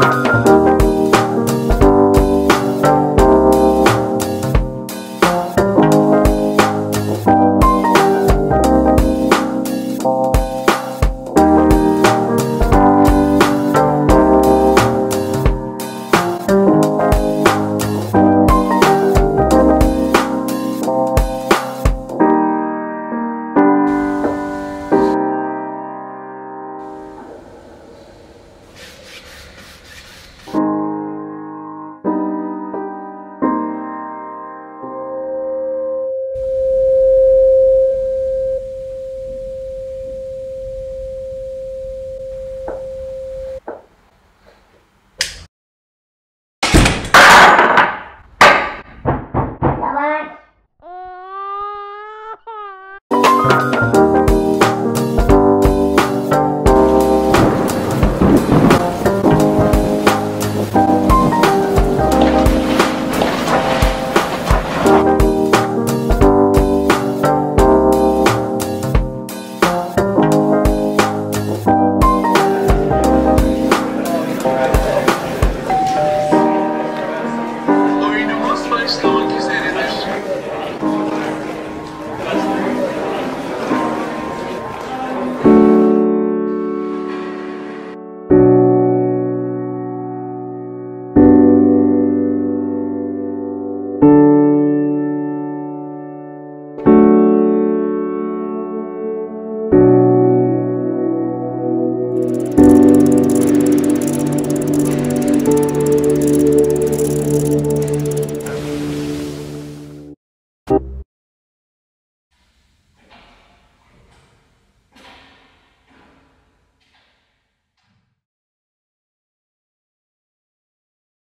Música Thank